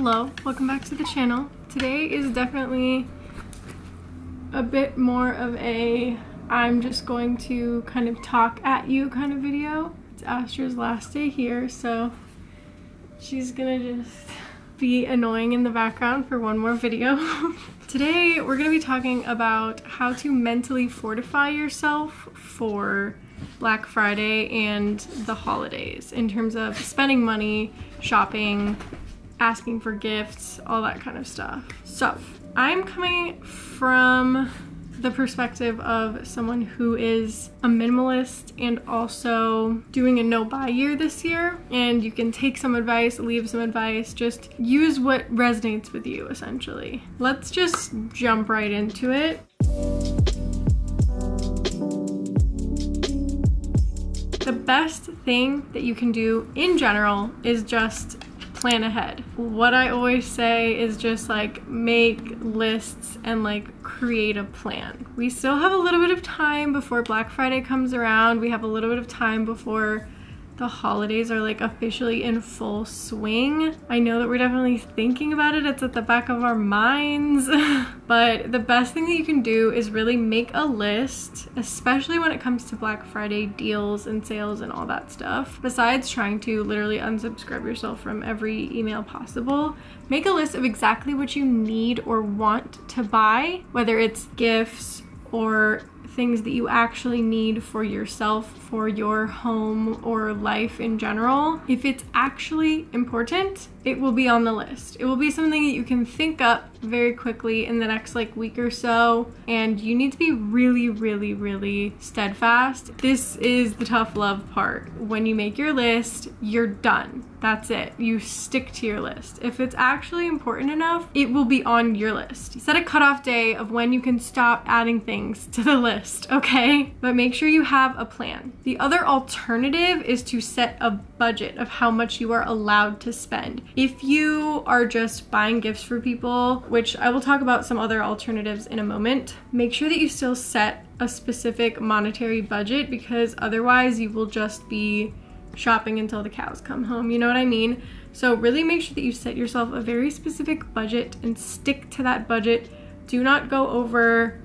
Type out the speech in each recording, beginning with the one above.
Hello, welcome back to the channel. Today is definitely a bit more of a I'm just going to kind of talk at you kind of video. It's Astra's last day here, so she's gonna just be annoying in the background for one more video. Today we're gonna be talking about how to mentally fortify yourself for Black Friday and the holidays in terms of spending money, shopping, asking for gifts, all that kind of stuff. So I'm coming from the perspective of someone who is a minimalist and also doing a no buy year this year. And you can take some advice, leave some advice, just use what resonates with you essentially. Let's just jump right into it. The best thing that you can do in general is just plan ahead. What I always say is just like make lists and like create a plan. We still have a little bit of time before Black Friday comes around. We have a little bit of time before the holidays are like officially in full swing. I know that we're definitely thinking about it, it's at the back of our minds, but the best thing that you can do is really make a list, especially when it comes to Black Friday deals and sales and all that stuff. Besides trying to literally unsubscribe yourself from every email possible, make a list of exactly what you need or want to buy, whether it's gifts or things that you actually need for yourself, for your home, or life in general, if it's actually important, it will be on the list. It will be something that you can think up very quickly in the next like week or so. And you need to be really, really, really steadfast. This is the tough love part. When you make your list, you're done. That's it. You stick to your list. If it's actually important enough, it will be on your list. Set a cutoff day of when you can stop adding things to the list, okay? But make sure you have a plan. The other alternative is to set a budget of how much you are allowed to spend. If you are just buying gifts for people, which I will talk about some other alternatives in a moment, make sure that you still set a specific monetary budget because otherwise you will just be shopping until the cows come home. You know what I mean? So really make sure that you set yourself a very specific budget and stick to that budget. Do not go over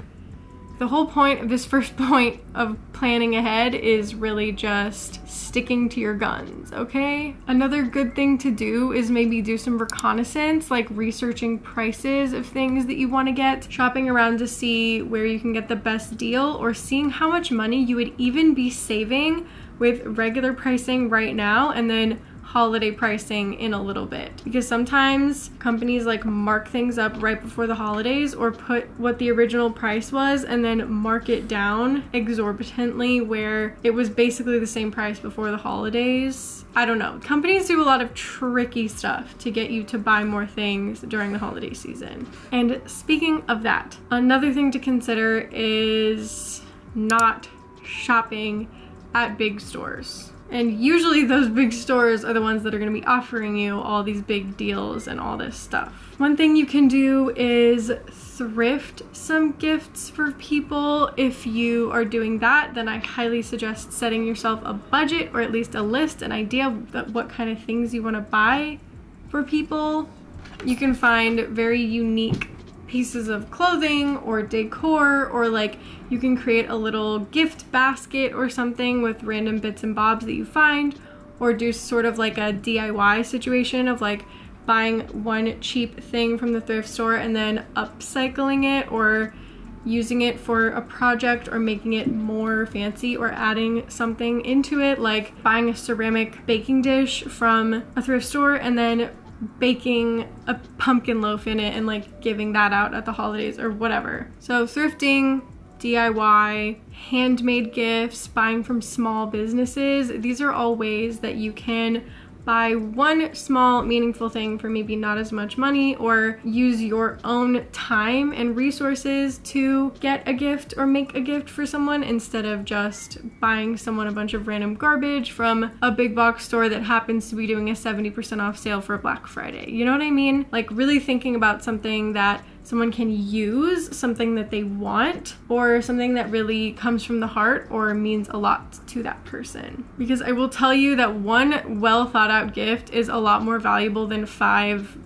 the whole point of this first point of planning ahead is really just sticking to your guns, okay? Another good thing to do is maybe do some reconnaissance, like researching prices of things that you want to get, shopping around to see where you can get the best deal, or seeing how much money you would even be saving with regular pricing right now and then holiday pricing in a little bit because sometimes companies like mark things up right before the holidays or put what the original price was and then mark it down exorbitantly where it was basically the same price before the holidays. I don't know. Companies do a lot of tricky stuff to get you to buy more things during the holiday season. And speaking of that, another thing to consider is not shopping at big stores. And usually those big stores are the ones that are gonna be offering you all these big deals and all this stuff. One thing you can do is thrift some gifts for people. If you are doing that, then I highly suggest setting yourself a budget or at least a list, an idea of what kind of things you wanna buy for people. You can find very unique pieces of clothing or decor or like you can create a little gift basket or something with random bits and bobs that you find or do sort of like a DIY situation of like buying one cheap thing from the thrift store and then upcycling it or using it for a project or making it more fancy or adding something into it like buying a ceramic baking dish from a thrift store and then baking a pumpkin loaf in it and like giving that out at the holidays or whatever. So thrifting, DIY, handmade gifts, buying from small businesses, these are all ways that you can buy one small meaningful thing for maybe not as much money or use your own time and resources to get a gift or make a gift for someone instead of just buying someone a bunch of random garbage from a big box store that happens to be doing a 70% off sale for Black Friday. You know what I mean? Like really thinking about something that someone can use, something that they want, or something that really comes from the heart or means a lot to that person. Because I will tell you that one well thought out gift is a lot more valuable than five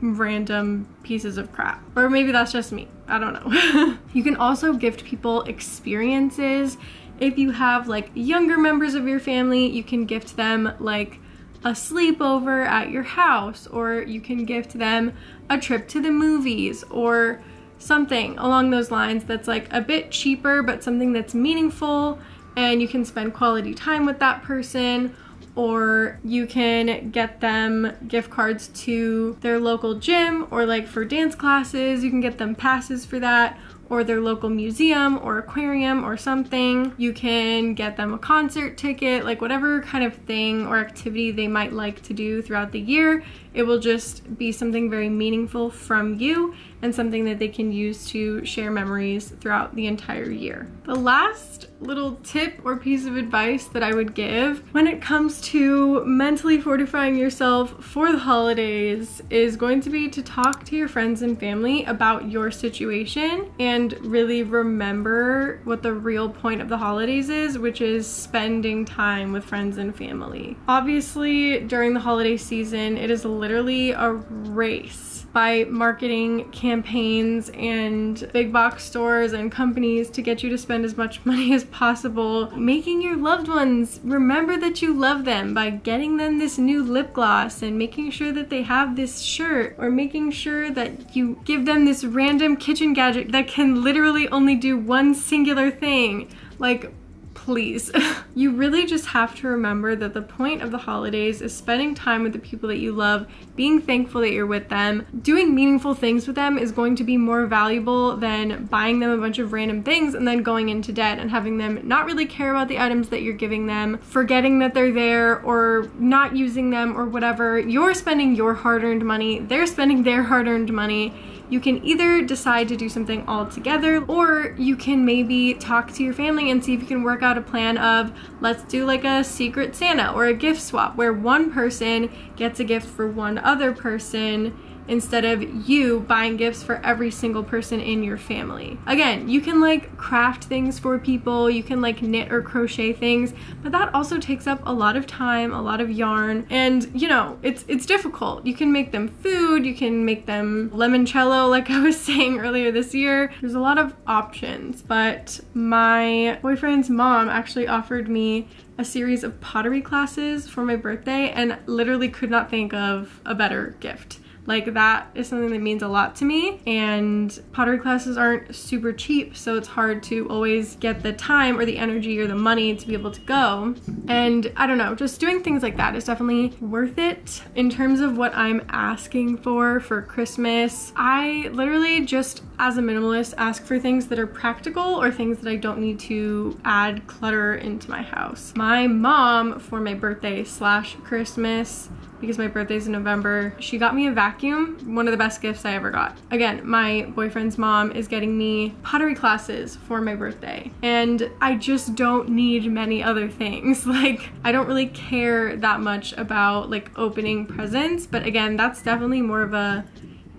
random pieces of crap. Or maybe that's just me. I don't know. you can also gift people experiences. If you have like younger members of your family, you can gift them like a sleepover at your house, or you can gift them a trip to the movies, or something along those lines that's like a bit cheaper, but something that's meaningful, and you can spend quality time with that person or you can get them gift cards to their local gym or like for dance classes, you can get them passes for that or their local museum or aquarium or something. You can get them a concert ticket, like whatever kind of thing or activity they might like to do throughout the year. It will just be something very meaningful from you and something that they can use to share memories throughout the entire year. The last little tip or piece of advice that I would give when it comes to mentally fortifying yourself for the holidays is going to be to talk to your friends and family about your situation and really remember what the real point of the holidays is, which is spending time with friends and family. Obviously, during the holiday season, it is literally a race by marketing campaigns and big box stores and companies to get you to spend as much money as possible, making your loved ones remember that you love them by getting them this new lip gloss and making sure that they have this shirt or making sure that you give them this random kitchen gadget that can literally only do one singular thing. Like, please. you really just have to remember that the point of the holidays is spending time with the people that you love, being thankful that you're with them. Doing meaningful things with them is going to be more valuable than buying them a bunch of random things and then going into debt and having them not really care about the items that you're giving them, forgetting that they're there or not using them or whatever. You're spending your hard-earned money, they're spending their hard-earned money you can either decide to do something all together or you can maybe talk to your family and see if you can work out a plan of let's do like a secret Santa or a gift swap where one person gets a gift for one other person instead of you buying gifts for every single person in your family. Again, you can like craft things for people, you can like knit or crochet things, but that also takes up a lot of time, a lot of yarn, and you know, it's it's difficult. You can make them food, you can make them limoncello like I was saying earlier this year. There's a lot of options, but my boyfriend's mom actually offered me a series of pottery classes for my birthday and literally could not think of a better gift. Like that is something that means a lot to me and pottery classes aren't super cheap so it's hard to always get the time or the energy or the money to be able to go. And I don't know, just doing things like that is definitely worth it. In terms of what I'm asking for for Christmas, I literally just as a minimalist ask for things that are practical or things that I don't need to add clutter into my house. My mom for my birthday slash Christmas because my birthday's in November. She got me a vacuum, one of the best gifts I ever got. Again, my boyfriend's mom is getting me pottery classes for my birthday. And I just don't need many other things. Like, I don't really care that much about like opening presents, but again, that's definitely more of a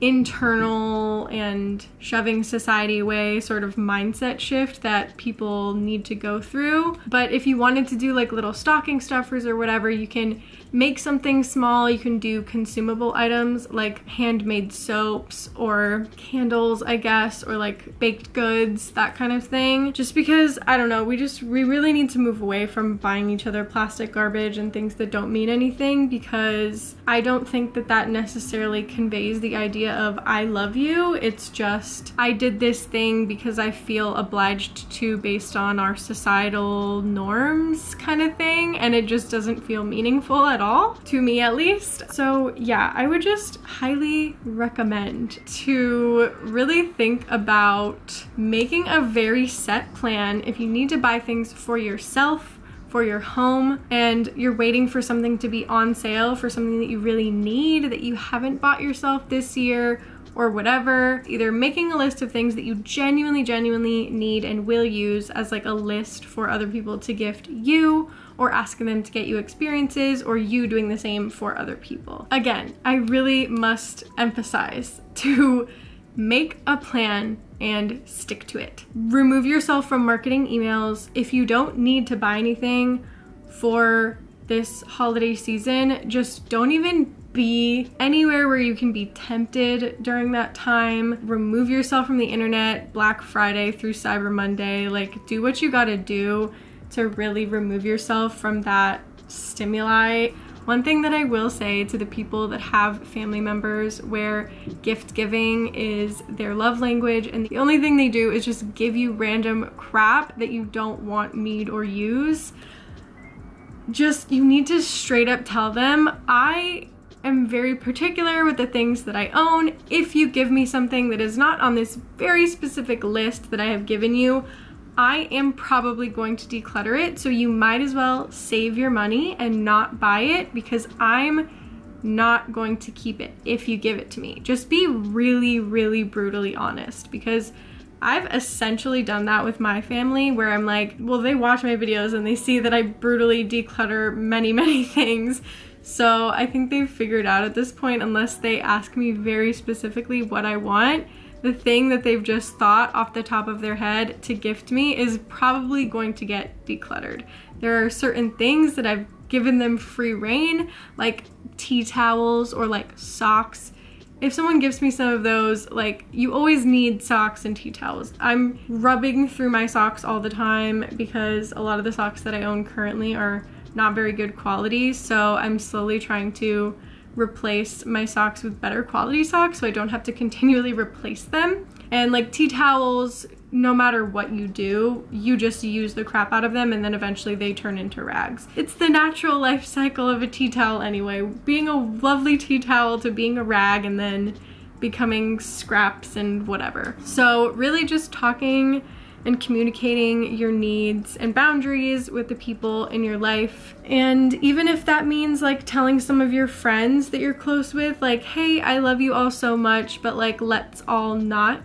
internal and shoving society away sort of mindset shift that people need to go through. But if you wanted to do like little stocking stuffers or whatever, you can make something small. You can do consumable items like handmade soaps or candles, I guess, or like baked goods, that kind of thing. Just because, I don't know, we just, we really need to move away from buying each other plastic garbage and things that don't mean anything because I don't think that that necessarily conveys the idea of I love you. It's just, I did this thing because I feel obliged to based on our societal norms kind of thing and it just doesn't feel meaningful at all, to me at least. So yeah, I would just highly recommend to really think about making a very set plan if you need to buy things for yourself for your home and you're waiting for something to be on sale for something that you really need that you haven't bought yourself this year or whatever. Either making a list of things that you genuinely, genuinely need and will use as like a list for other people to gift you or asking them to get you experiences or you doing the same for other people. Again, I really must emphasize to make a plan and stick to it. Remove yourself from marketing emails. If you don't need to buy anything for this holiday season, just don't even be anywhere where you can be tempted during that time. Remove yourself from the internet Black Friday through Cyber Monday. Like, do what you gotta do to really remove yourself from that stimuli. One thing that I will say to the people that have family members where gift giving is their love language and the only thing they do is just give you random crap that you don't want, need, or use, just you need to straight up tell them, I am very particular with the things that I own. If you give me something that is not on this very specific list that I have given you, I am probably going to declutter it. So you might as well save your money and not buy it because I'm not going to keep it if you give it to me. Just be really, really brutally honest because I've essentially done that with my family where I'm like, well, they watch my videos and they see that I brutally declutter many, many things. So I think they've figured out at this point, unless they ask me very specifically what I want, the thing that they've just thought off the top of their head to gift me is probably going to get decluttered. There are certain things that I've given them free reign, like tea towels or like socks. If someone gives me some of those, like you always need socks and tea towels. I'm rubbing through my socks all the time because a lot of the socks that I own currently are not very good quality. So I'm slowly trying to replace my socks with better quality socks so I don't have to continually replace them. And like tea towels, no matter what you do, you just use the crap out of them and then eventually they turn into rags. It's the natural life cycle of a tea towel anyway. Being a lovely tea towel to being a rag and then becoming scraps and whatever. So really just talking and communicating your needs and boundaries with the people in your life. And even if that means like telling some of your friends that you're close with, like, hey, I love you all so much, but like, let's all not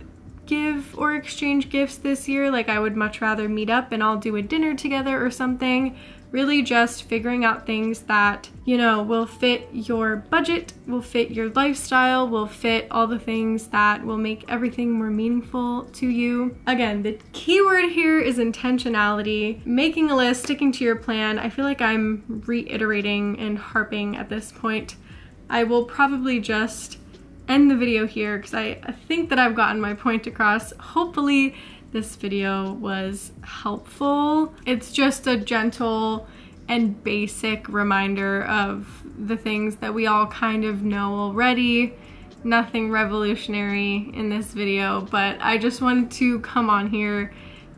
give or exchange gifts this year. Like, I would much rather meet up and all do a dinner together or something really just figuring out things that, you know, will fit your budget, will fit your lifestyle, will fit all the things that will make everything more meaningful to you. Again, the key word here is intentionality, making a list, sticking to your plan. I feel like I'm reiterating and harping at this point. I will probably just end the video here because I, I think that I've gotten my point across. Hopefully this video was helpful. It's just a gentle and basic reminder of the things that we all kind of know already. Nothing revolutionary in this video, but I just wanted to come on here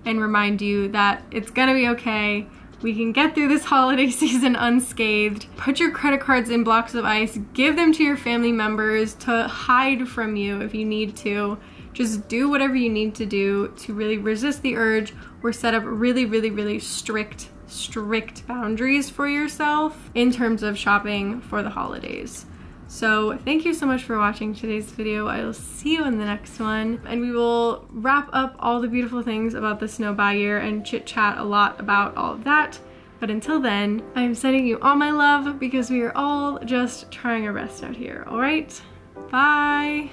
and remind you that it's gonna be okay. We can get through this holiday season unscathed. Put your credit cards in blocks of ice, give them to your family members to hide from you if you need to. Just do whatever you need to do to really resist the urge or set up really, really, really strict, strict boundaries for yourself in terms of shopping for the holidays. So thank you so much for watching today's video. I will see you in the next one. And we will wrap up all the beautiful things about the no buy year and chit chat a lot about all of that. But until then, I'm sending you all my love because we are all just trying our best out here, all right? Bye.